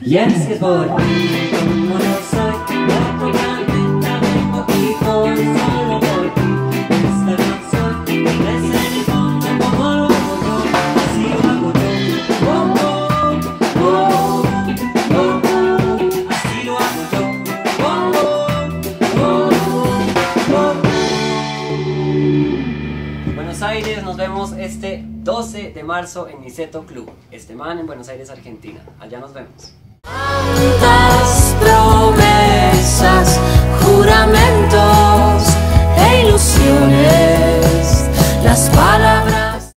Y es que por ti, como no soy otro planeta, vengo aquí por solo por ti. Esta canción crece en mi fondo como lo hago yo, así lo hago yo. Oh, oh, oh, oh, oh, así lo hago yo. Oh, oh, oh, oh. Buenos Aires, nos vemos este 12 de marzo en Niceto Club. Este man en Buenos Aires, Argentina. Allá nos vemos. la spalla